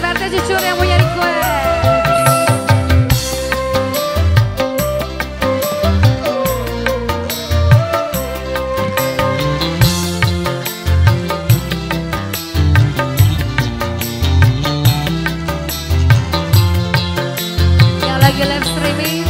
guardate se ci troviamo ieri qua. Gilliam Streaming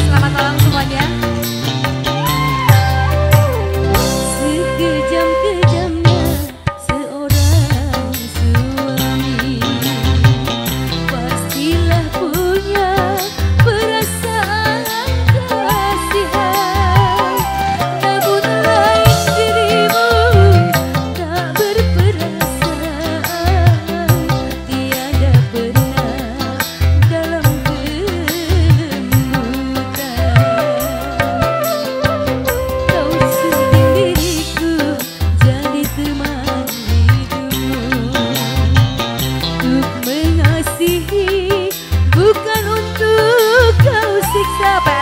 Bye.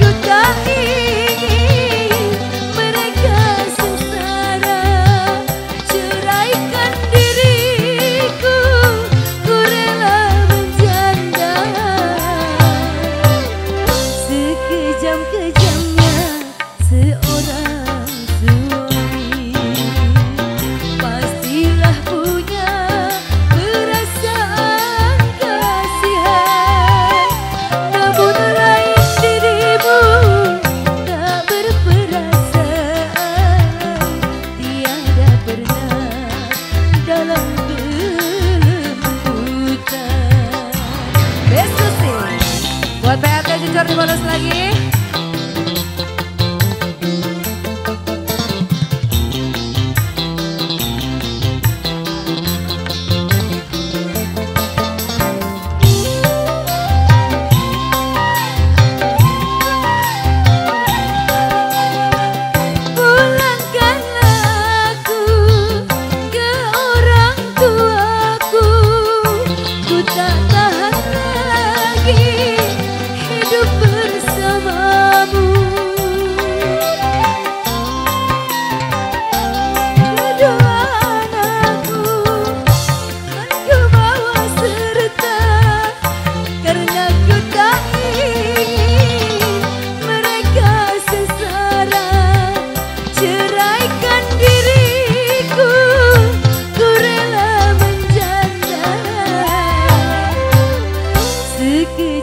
kekasih dibolos lagi.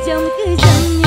将歌声